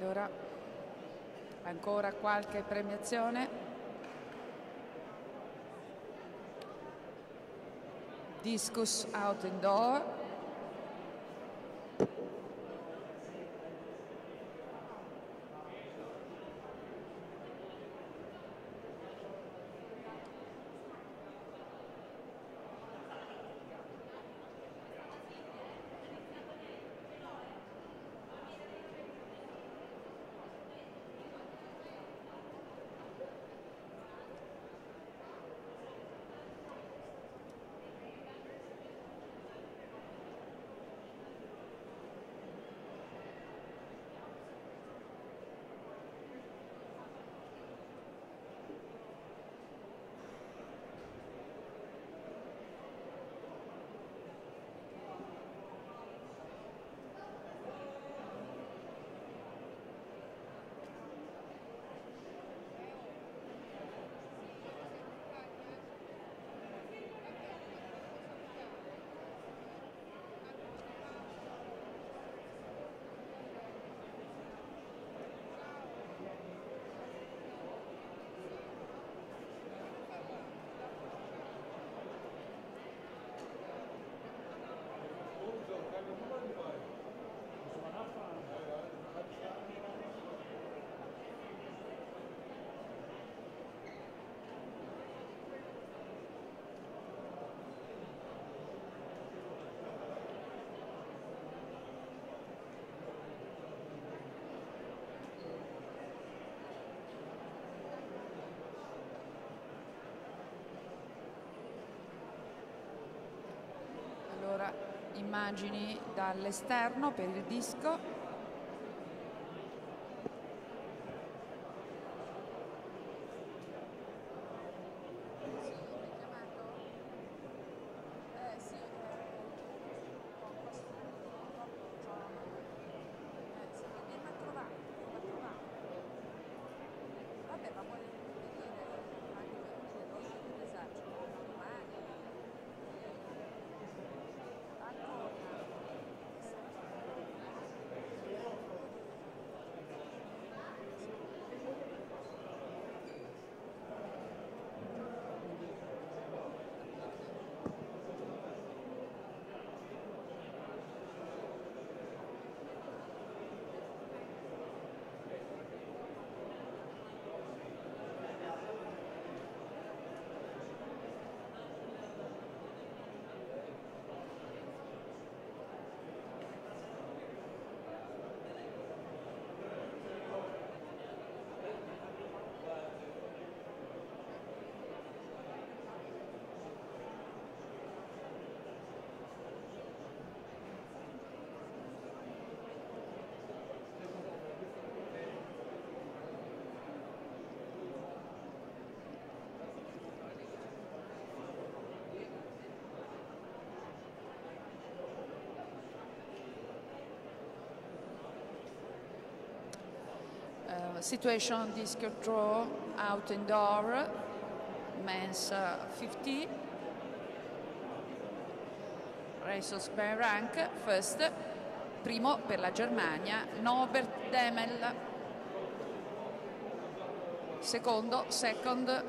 allora ancora qualche premiazione? Discus out indoor. allora immagini dall'esterno per il disco situation disc draw out indoor men's uh, 50 races by rank first primo per la Germania Norbert Demel. Secondo second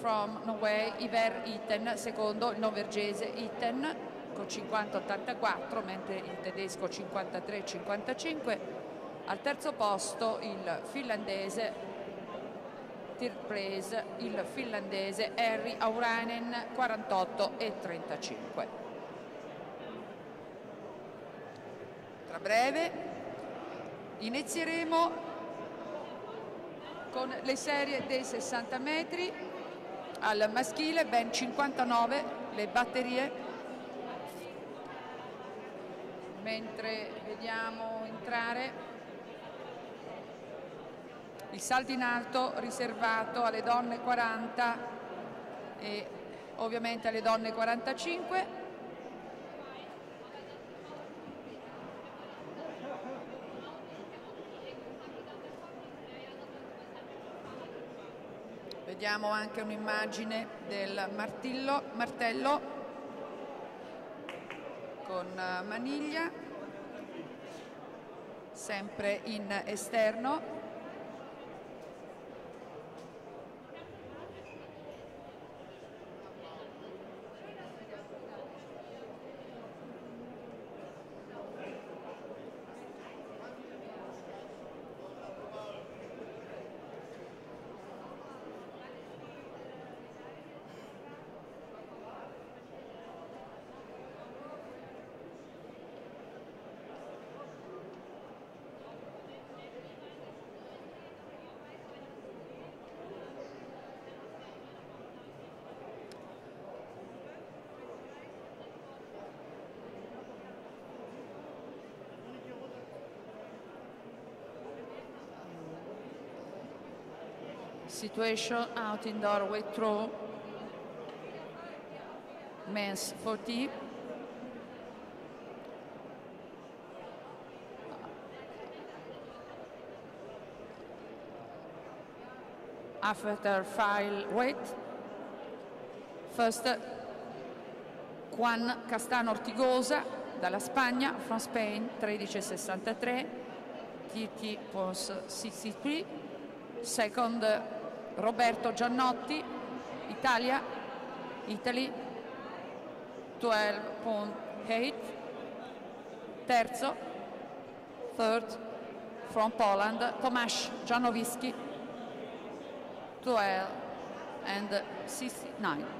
from Norway Iver Iten. Secondo il norvegese Iten con 50-84 mentre il tedesco 53-55 al terzo posto il finlandese place il finlandese Harry Aurainen 48 e 35 tra breve inizieremo con le serie dei 60 metri. Al maschile ben 59 le batterie. Mentre vediamo entrare il salto in alto riservato alle donne 40 e ovviamente alle donne 45 vediamo anche un'immagine del martillo, martello con maniglia sempre in esterno. Situation out indoor throw. Men's 40. After file weight. First, Juan Castano Ortigosa dalla Spagna, from Spain, 13.63, 30.63. Second, Roberto Giannotti, Italia, Italy, 12.8. Terzo, third, from Poland, Tomasz Janowicki, 12 and 69.